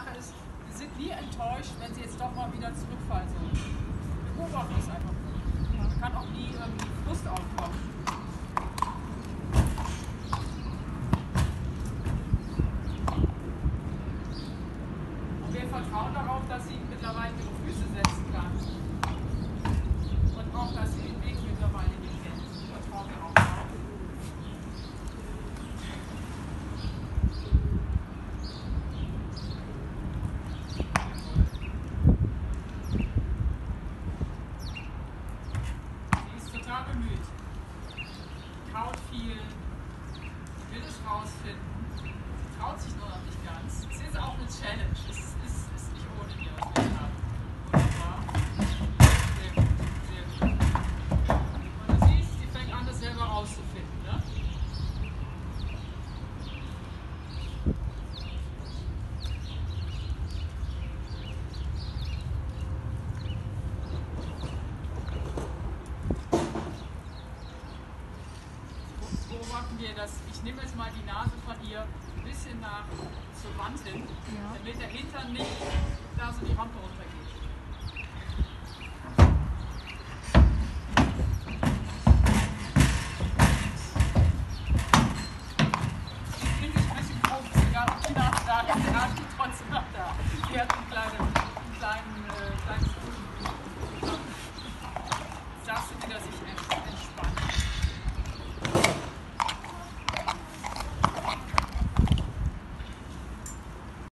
Sache ist, wir sind nie enttäuscht, wenn sie jetzt doch mal wieder zurückfallen sollen. Wir beobachten es einfach. Da kann auch nie irgendwie Frust aufkommen. Und wir vertrauen darauf, dass sie mittlerweile ihre Füße setzen kann. Und auch, dass sie den Weg mittlerweile hier kennt. Vertrauen wir auch drauf. Sie ist total bemüht. Kaut viel. Will es rausfinden. beobachten wir dass Ich nehme jetzt mal die Nase von ihr ein bisschen nach zur Wand hin, ja. damit der Hintern nicht da so die Rampe runtergeht. Ich finde ich ein bisschen grob, sogar die Nase trotzdem noch da. Die hat eine kleine